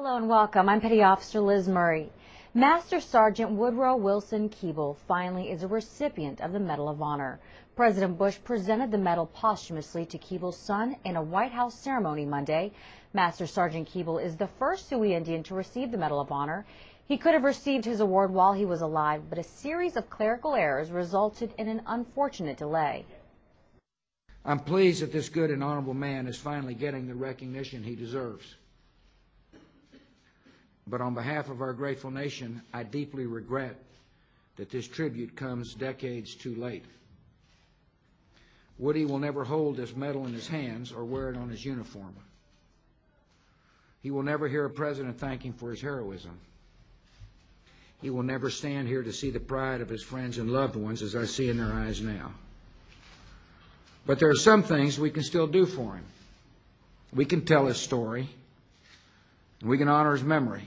Hello and welcome. I'm Petty Officer Liz Murray. Master Sergeant Woodrow Wilson Keeble finally is a recipient of the Medal of Honor. President Bush presented the medal posthumously to Keeble's son in a White House ceremony Monday. Master Sergeant Keeble is the first Sioux Indian to receive the Medal of Honor. He could have received his award while he was alive, but a series of clerical errors resulted in an unfortunate delay. I'm pleased that this good and honorable man is finally getting the recognition he deserves. But on behalf of our grateful nation, I deeply regret that this tribute comes decades too late. Woody will never hold this medal in his hands or wear it on his uniform. He will never hear a president thank him for his heroism. He will never stand here to see the pride of his friends and loved ones as I see in their eyes now. But there are some things we can still do for him. We can tell his story, and we can honor his memory.